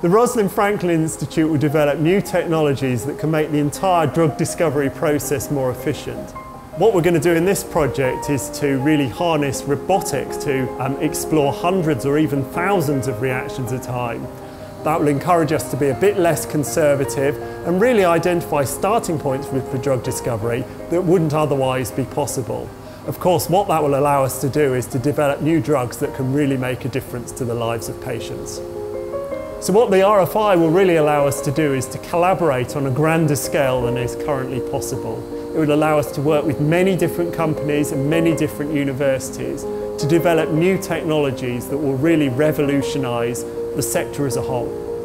The Rosalind Franklin Institute will develop new technologies that can make the entire drug discovery process more efficient. What we're going to do in this project is to really harness robotics to um, explore hundreds or even thousands of reactions at a time. That will encourage us to be a bit less conservative and really identify starting points for drug discovery that wouldn't otherwise be possible. Of course, what that will allow us to do is to develop new drugs that can really make a difference to the lives of patients. So what the RFI will really allow us to do is to collaborate on a grander scale than is currently possible. It will allow us to work with many different companies and many different universities to develop new technologies that will really revolutionise the sector as a whole.